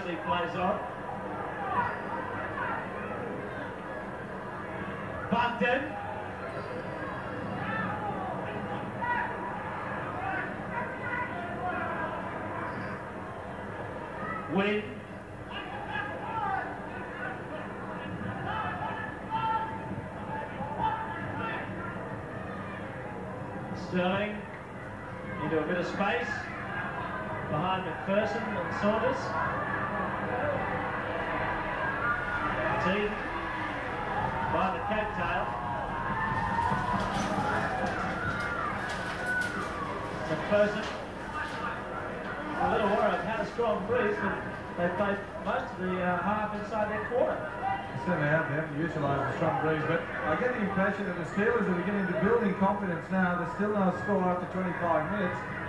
Mosley plays on. Buckton. Win. Sterling into a bit of space behind McPherson and Saunders. Team by the coattail. McPherson. A little worried, had a strong breeze, but they played most of the uh, half inside their quarter. Certainly have. They haven't utilised the strong breeze, but I get the impression that the Steelers are beginning to building confidence now. There's still no score after 25 minutes.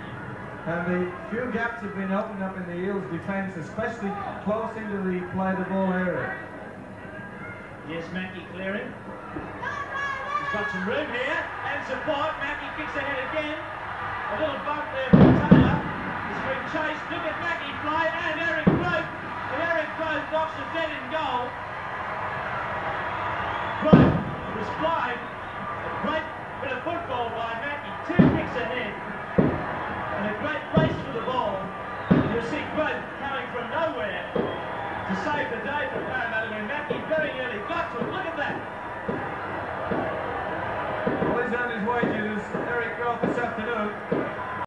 And the few gaps have been opened up in the Eels defence, especially close into the play the ball area. Yes, Mackey clearing. He's got some room here and support. Mackey kicks ahead again. A little bump there for Taylor. He's being chased. Look at Mackey play and Eric Grothe. And Eric Grothe knocks it dead in goal. Grothe was flying. A great Race for the ball. You'll see Grothe coming from nowhere to save the day for Parramatta when Mackey very early got to. Look at that. Well, he's earned his wages, Eric Grothe, this afternoon.